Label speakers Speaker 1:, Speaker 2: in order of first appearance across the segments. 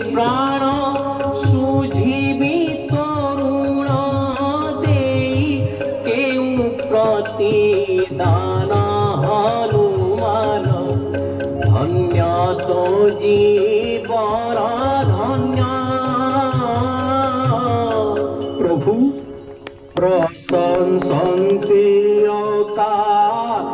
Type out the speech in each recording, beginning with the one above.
Speaker 1: प्राण सूझी भी तरुण दे केऊ प्रति हनुमान धन्य तो जीवन धन्य प्रभु प्रशंसन्ति अका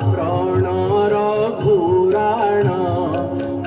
Speaker 1: प्रण रघुराण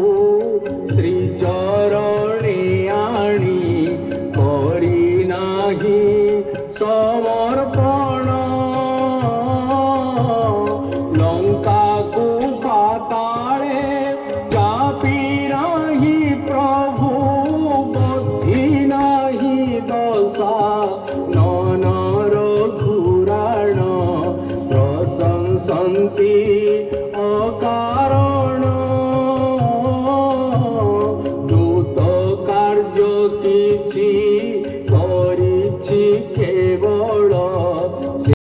Speaker 1: नुराण प्रशंसन्ति